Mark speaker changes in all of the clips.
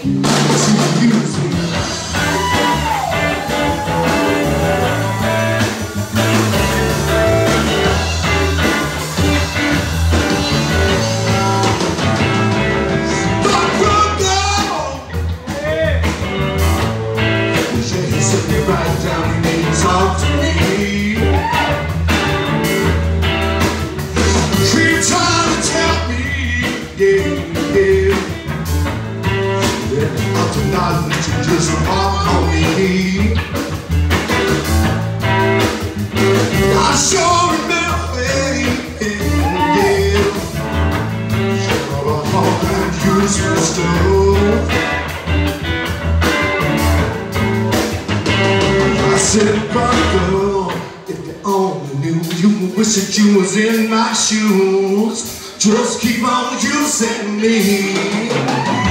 Speaker 1: To I said, girl, if you only knew, you wish that you was in my shoes. Just keep on using me.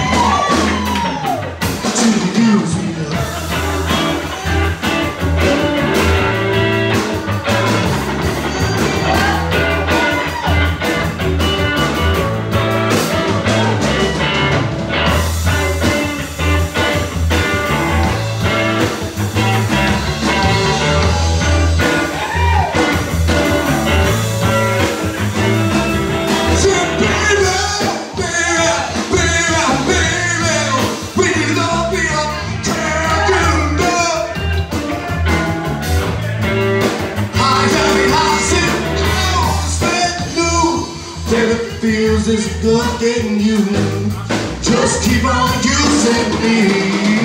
Speaker 1: That it feels as good getting you. Just keep on using me.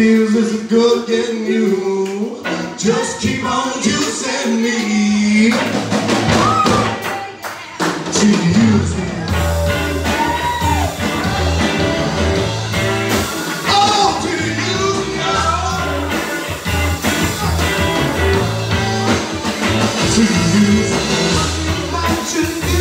Speaker 1: Feels as good getting you, just keep on juicing me. To use me. Oh, to use me. To use me.